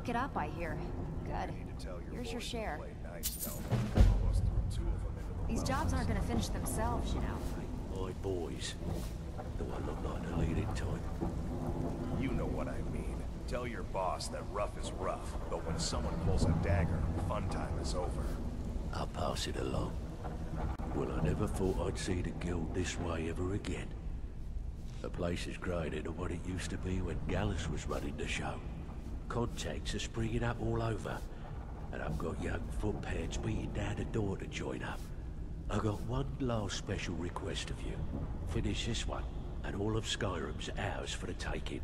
Didn't it up, I hear. Good. I need to tell your Here's your share. play nice, Delvin. Almost threw two of them into the These jobs aren't gonna finish themselves, you know. My boys. Do I look like the leading type? You know what I mean. Tell your boss that rough is rough, but when someone pulls a dagger, fun time is over. I'll pass it along. Well, I never thought I'd see the guild this way ever again. The place is greater than what it used to be when Gallus was running the show. Contacts are springing up all over, and I've got young footpads beating down the door to join up. I've got one last special request of you. Finish this one, and all of Skyrim's ours for the taking.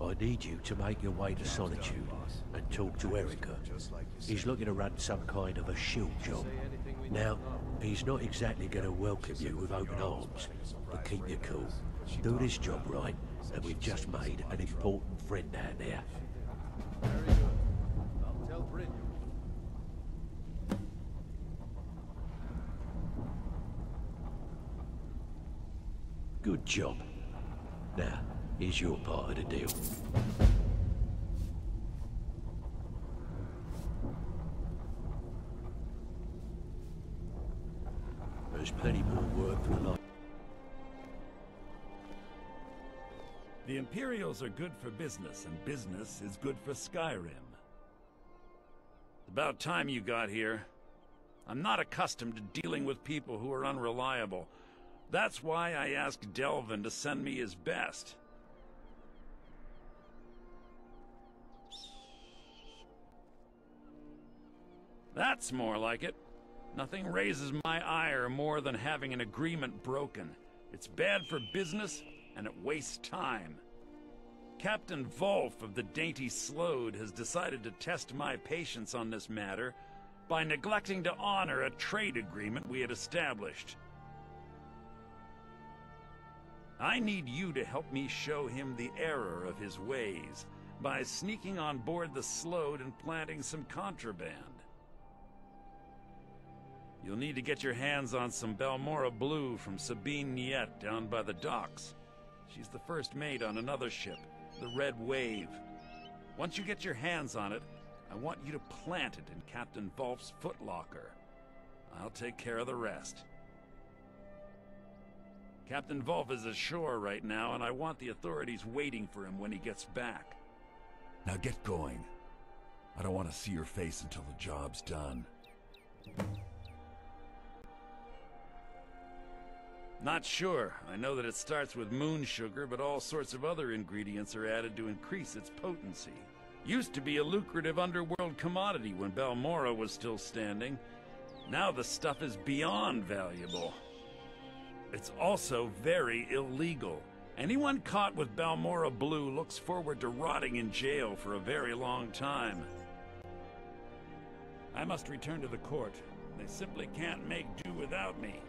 I need you to make your way to Solitude and talk to Erikur. He's looking to run some kind of a shield job. Now, he's not exactly going to welcome you with open arms, but keep your cool. Do this job right, and we've just made an important friend down there. Very good. I'll tell Brynja. Good job. Now, here's your part of the deal. There's plenty more work for the Imperials are good for business, and business is good for Skyrim. It's about time you got here. I'm not accustomed to dealing with people who are unreliable. That's why I asked Delvin to send me his best. That's more like it. Nothing raises my ire more than having an agreement broken. It's bad for business, and it wastes time. Captain Volf of the Dainty Sload has decided to test my patience on this matter by neglecting to honor a trade agreement we had established. I need you to help me show him the error of his ways by sneaking on board the Sload and planting some contraband. You'll need to get your hands on some Balmora Blue from Sabine Nytte down by the docks. She's the first mate on another ship, the Red Wave. Once you get your hands on it, I want you to plant it in Captain Volf's footlocker. I'll take care of the rest. Captain Volf is ashore right now, and I want the authorities waiting for him when he gets back. Now get going. I don't want to see your face until the job's done. Not sure. I know that it starts with moon sugar, but all sorts of other ingredients are added to increase its potency. Used to be a lucrative underworld commodity when Balmora was still standing. Now the stuff is beyond valuable. It's also very illegal. Anyone caught with Balmora Blue looks forward to rotting in jail for a very long time. I must return to the court. They simply can't make do without me.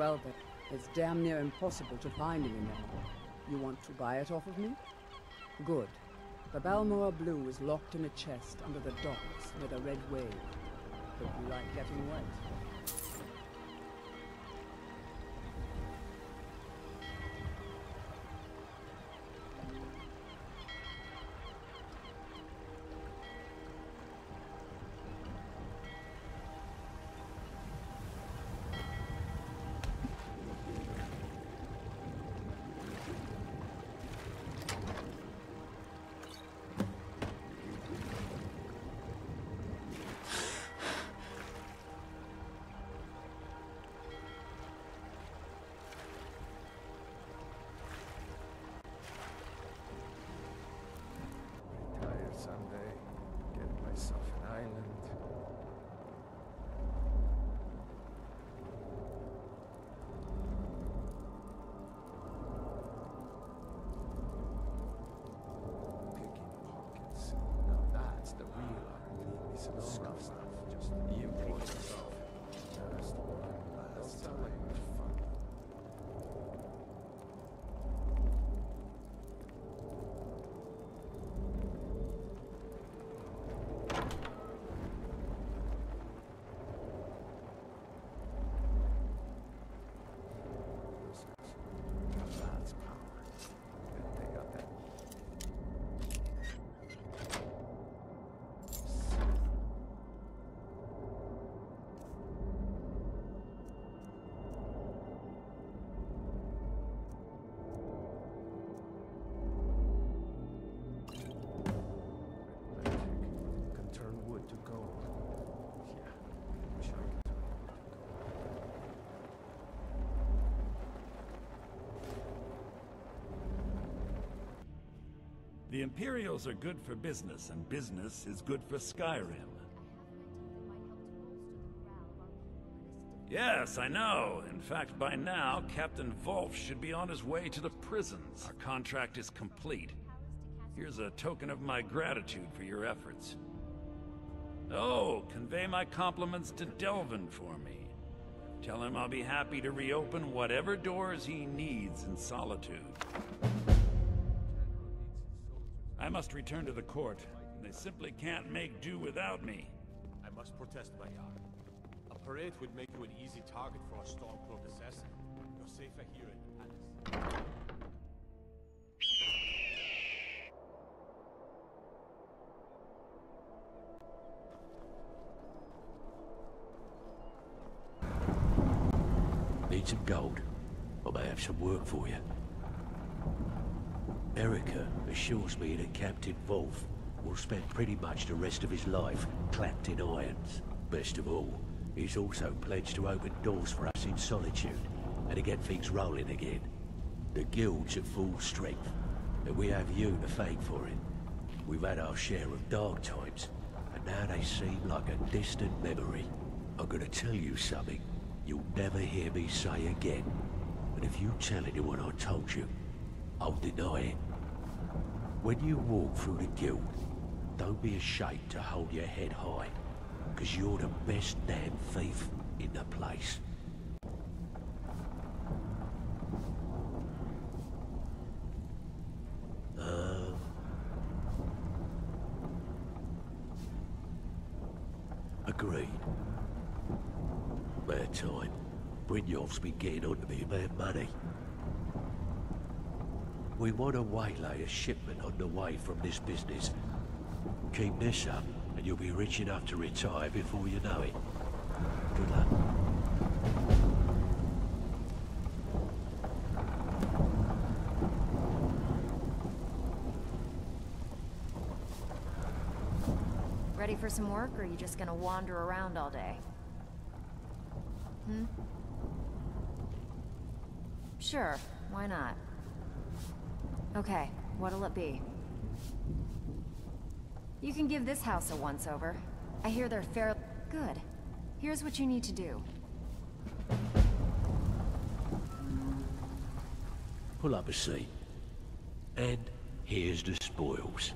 Well then, it's damn near impossible to find anymore. You want to buy it off of me? Good. The Balmora Blue is locked in a chest under the docks near the Red Wave. Hope you like getting wet. Ugly The Imperials are good for business, and business is good for Skyrim. Yes, I know. In fact, by now, Captain Volf should be on his way to the prisons. Our contract is complete. Here's a token of my gratitude for your efforts. Oh, convey my compliments to Delvin for me. Tell him I'll be happy to reopen whatever doors he needs in Solitude. I must return to the court. They simply can't make do without me. I must protest, Bayar. A parade would make you an easy target for a Stormcloak assassin. You're safer here in the palace. Need some gold? I may have some work for you. Erikur assures me that Captain Volf will spend pretty much the rest of his life clapped in irons. Best of all, he's also pledged to open doors for us in solitude and to get things rolling again. The guild's at full strength, and we have you to thank for it. We've had our share of dark times, and now they seem like a distant memory. I'm gonna tell you something you'll never hear me say again. And if you tell anyone I told you, I'll deny it. When you walk through the guild, don't be ashamed to hold your head high, because you're the best damn thief in the place. Uh, agreed. Bad time. Brynjolf's been getting on to me about money. We want to waylay a shipment on the way from this business. Keep this up, and you'll be rich enough to retire before you know it. Good luck. Ready for some work, or are you just gonna wander around all day? Hmm? Sure, why not? Okay, what'll it be? You can give this house a once-over. I hear they're fair- Good. Here's what you need to do. Pull up a seat. And here's the spoils.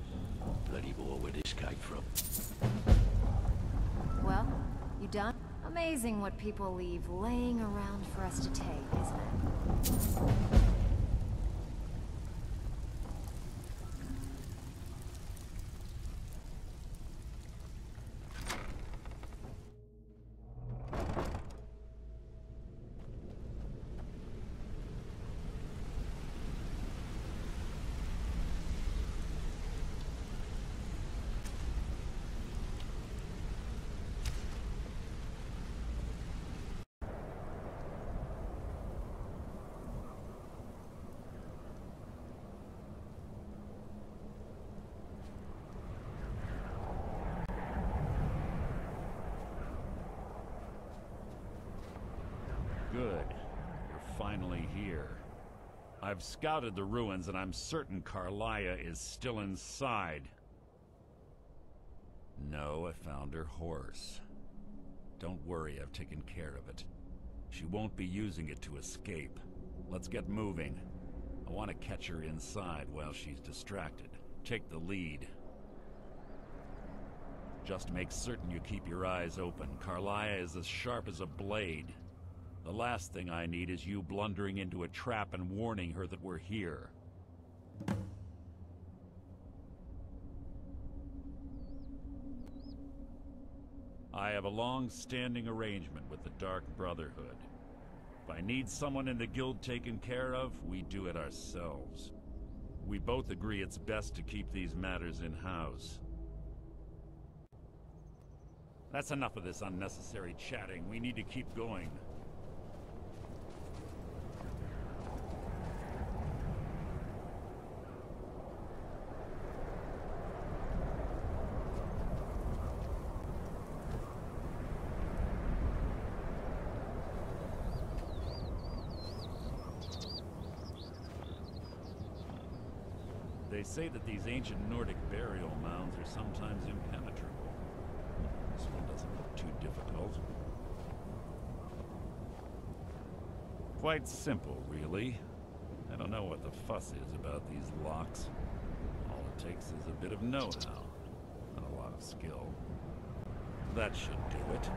Plenty more where this came from. Well, you done? Amazing what people leave laying around for us to take, isn't it? Good. You're finally here. I've scouted the ruins and I'm certain Karliah is still inside. No, I found her horse. Don't worry, I've taken care of it. She won't be using it to escape. Let's get moving. I want to catch her inside while she's distracted. Take the lead. Just make certain you keep your eyes open. Karliah is as sharp as a blade. The last thing I need is you blundering into a trap and warning her that we're here. I have a long-standing arrangement with the Dark Brotherhood. If I need someone in the guild taken care of, we do it ourselves. We both agree it's best to keep these matters in-house. That's enough of this unnecessary chatting. We need to keep going. They say that these ancient Nordic burial mounds are sometimes impenetrable. This one doesn't look too difficult. Quite simple, really. I don't know what the fuss is about these locks. All it takes is a bit of know-how, and a lot of skill. That should do it.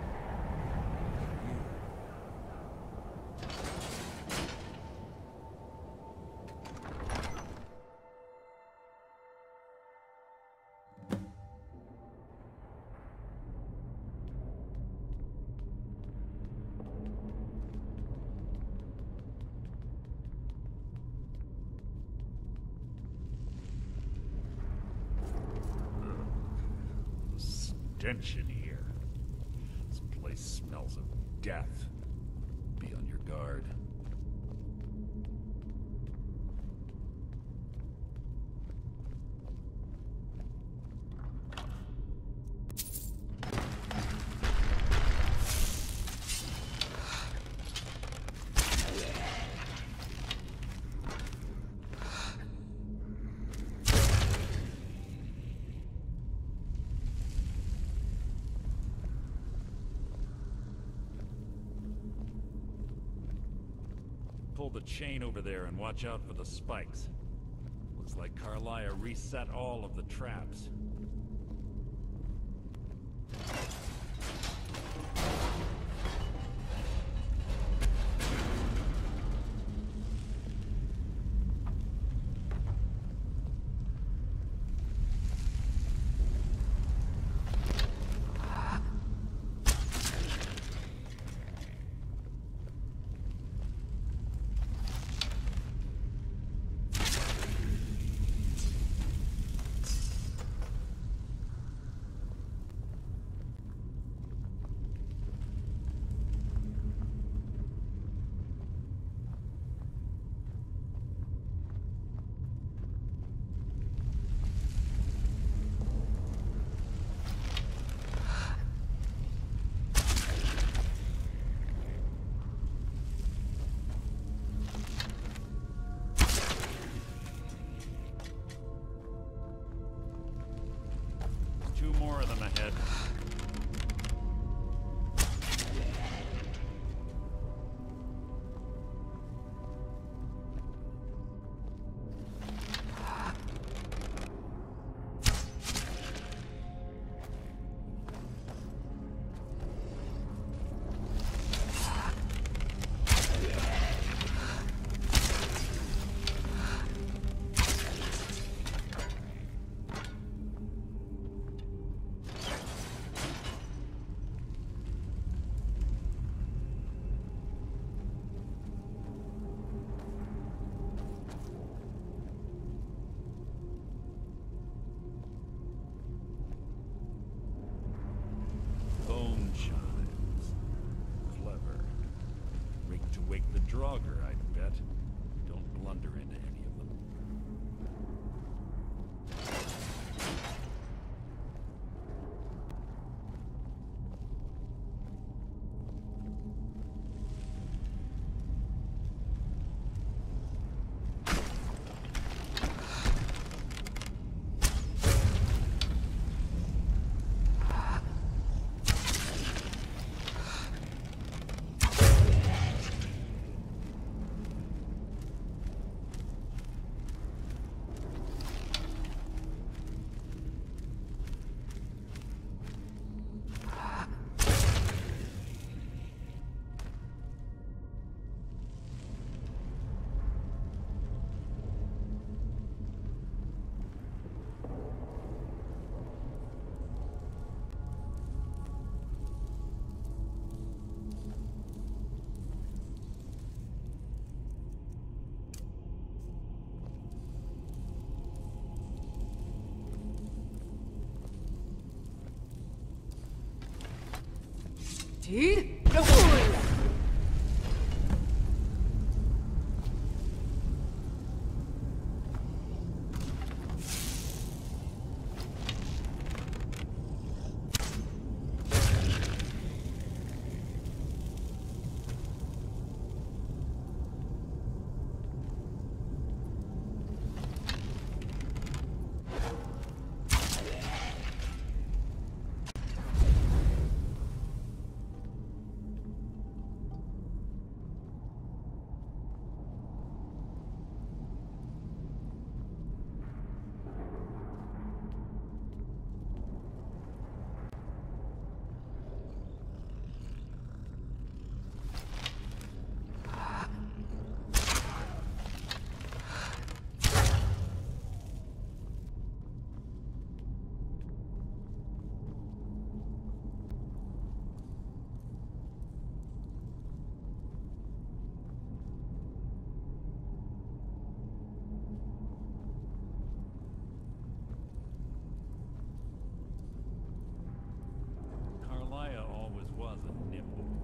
In here. This place smells of death. Be on your guard. Pull the chain over there and watch out for the spikes. Looks like Karliah reset all of the traps.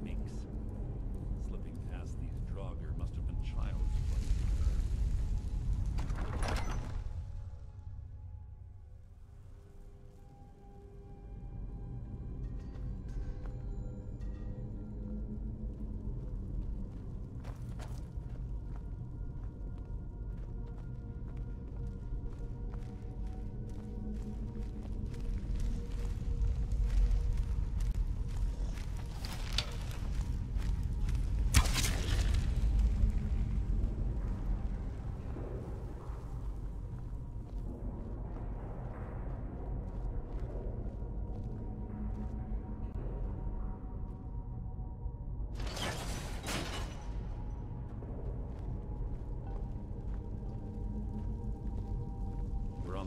Nimble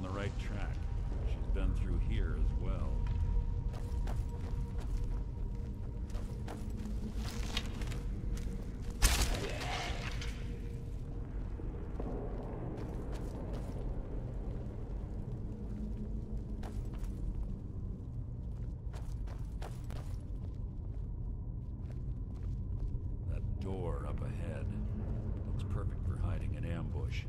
the right track. She's been through here as well. That door up ahead looks perfect for hiding an ambush.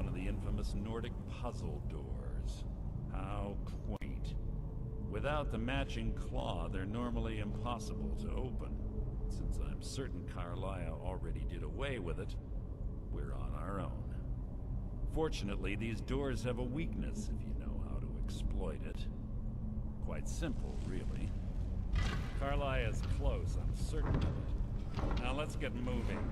One of the infamous Nordic puzzle doors. How quaint. Without the matching claw, they're normally impossible to open. Since I'm certain Karliah already did away with it, we're on our own. Fortunately, these doors have a weakness if you know how to exploit it. quite simple, really. Karliah is close, I'm certain of it. Now let's get moving.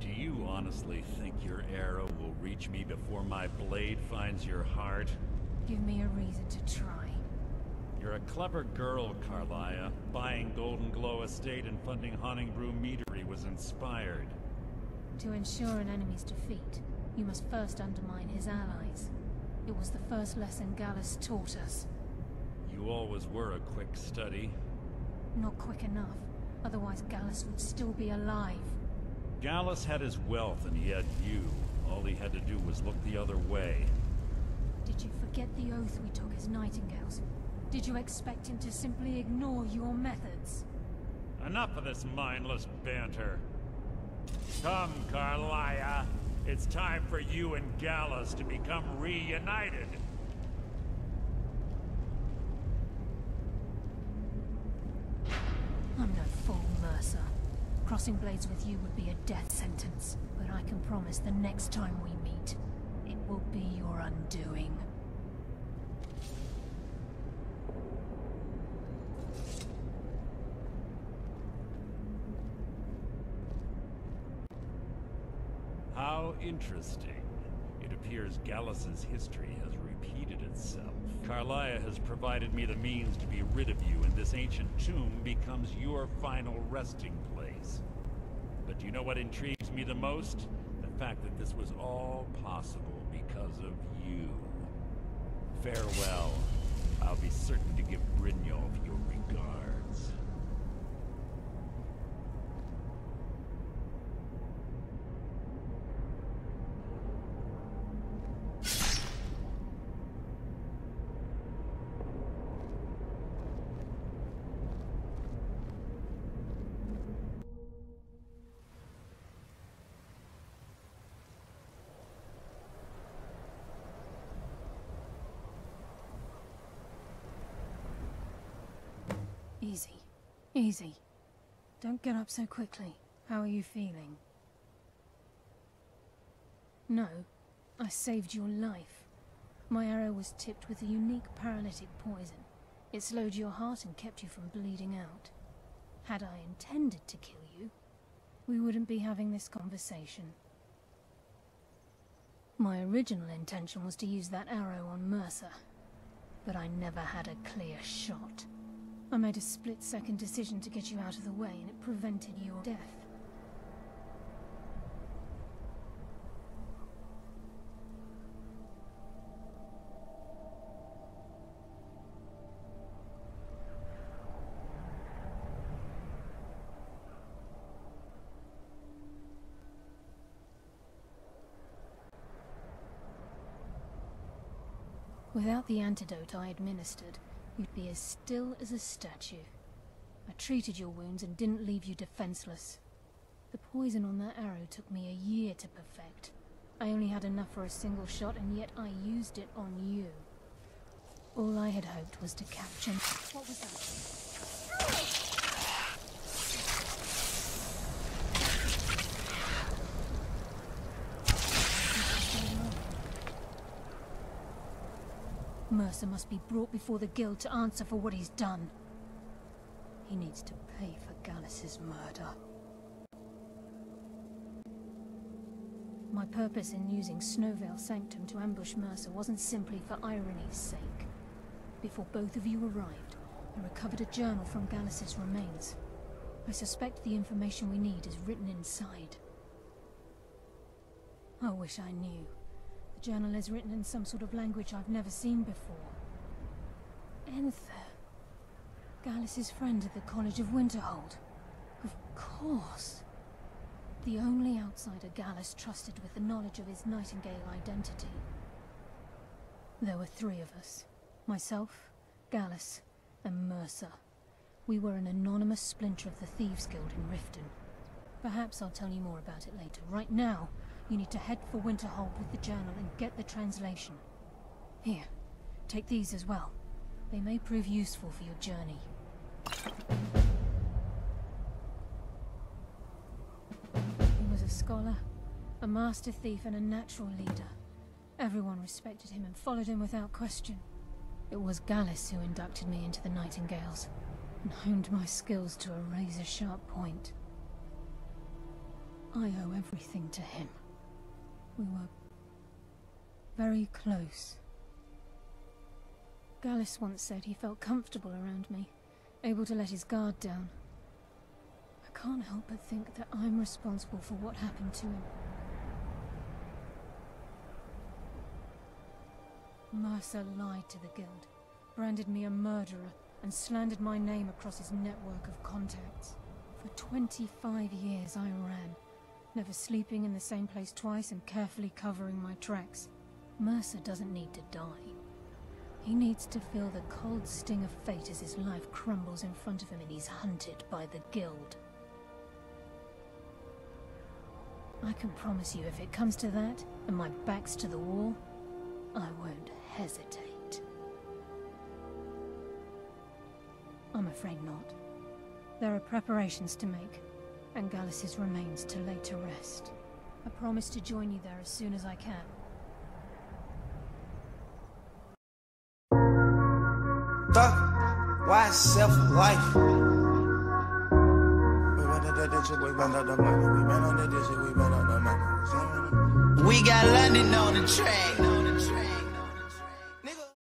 Do you honestly think your arrow will reach me before my blade finds your heart? Give me a reason to try. You're a clever girl, Karliah. Buying Golden Glow Estate and funding Honningbrew Meadery was inspired. To ensure an enemy's defeat, you must first undermine his allies. It was the first lesson Gallus taught us. You always were a quick study. Not quick enough, otherwise Gallus would still be alive. Gallus had his wealth and he had you. All he had to do was look the other way. Did you forget the oath we took as Nightingales? Did you expect him to simply ignore your methods? Enough of this mindless banter. Come, Karliah. It's time for you and Gallus to become reunited. I'm no fool, Mercer. Crossing blades with you would be a death sentence, but I can promise the next time we meet, it will be your undoing. How interesting. It appears Gallus's history has repeated itself. Karliah has provided me the means to be rid of you, and this ancient tomb becomes your final resting do you know what intrigues me the most? The fact that this was all possible because of you. Farewell. I'll be certain to give Brynjolf your regards. Easy. Easy. Don't get up so quickly. How are you feeling? No. I saved your life. My arrow was tipped with a unique paralytic poison. It slowed your heart and kept you from bleeding out. Had I intended to kill you, we wouldn't be having this conversation. My original intention was to use that arrow on Mercer, but I never had a clear shot. I made a split-second decision to get you out of the way, and it prevented your death. Without the antidote I administered, you'd be as still as a statue. I treated your wounds and didn't leave you defenseless. The poison on that arrow took me a year to perfect. I only had enough for a single shot, and yet I used it on you. All I had hoped was to capture... What was that? Mercer must be brought before the Guild to answer for what he's done. He needs to pay for Gallus's murder. My purpose in using Snow Veil Sanctum to ambush Mercer wasn't simply for irony's sake. Before both of you arrived, I recovered a journal from Gallus's remains. I suspect the information we need is written inside. I wish I knew. The journal is written in some sort of language I've never seen before. Enthir. Gallus's friend at the College of Winterhold. Of course. The only outsider Gallus trusted with the knowledge of his Nightingale identity. There were three of us. Myself, Gallus, and Mercer. We were an anonymous splinter of the Thieves Guild in Riften. Perhaps I'll tell you more about it later. Right now, you need to head for Winterhold with the journal and get the translation. Here, take these as well. They may prove useful for your journey. He was a scholar, a master thief and a natural leader. Everyone respected him and followed him without question. It was Gallus who inducted me into the Nightingales, and honed my skills to a razor-sharp point. I owe everything to him. We were very close. Gallus once said he felt comfortable around me, able to let his guard down. I can't help but think that I'm responsible for what happened to him. Mercer lied to the Guild, branded me a murderer, and slandered my name across his network of contacts. For 25 years I ran, never sleeping in the same place twice and carefully covering my tracks. Mercer doesn't need to die. He needs to feel the cold sting of fate as his life crumbles in front of him and he's hunted by the Guild. I can promise you if it comes to that, and my back's to the wall, I won't hesitate. I'm afraid not. There are preparations to make, and Gallus's remains to lay to rest. I promise to join you there as soon as I can. Thug, why self life? We on the we on the money, we on the we on the money. We got London on the track.